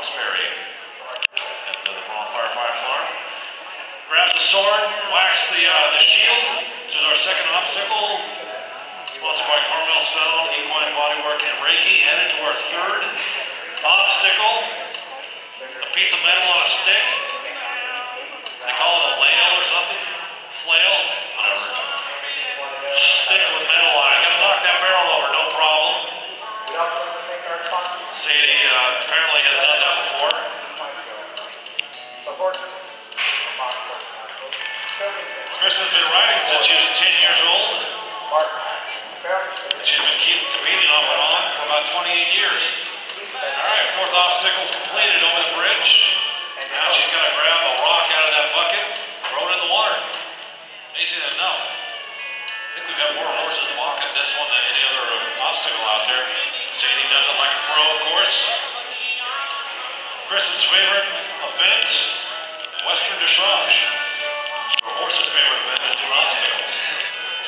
Roxbury at the Vermont Firefighter. Grabs the sword, whacks the, uh, the shield, which is our second obstacle. Sponsored by Carmel Stone, Equine Bodywork, and Reiki. Headed to our third obstacle. A piece of metal on a stick. Sadie uh, apparently has done that before. Kristen's been riding since she was 10 years old. Ferguson, She's been keep competing off and on for about 28 years. All right, fourth obstacle's completed over the Kristen's favorite event, Western Dressage. Her horse's favorite event is doing.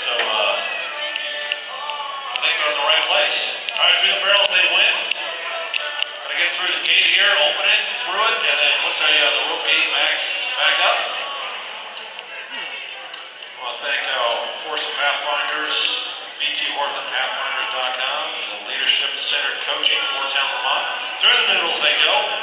So, uh, I think they're in the right place. All right, through the barrels they win. Gotta get through the gate here, open it, through it, and then put the, uh, the rope gate back, back up. I want to thank, uh, Horse and Pathfinders, VTHorseandPathfinders.com, the Leadership Centered Coaching, Moretown, Vermont. Through the noodles they go.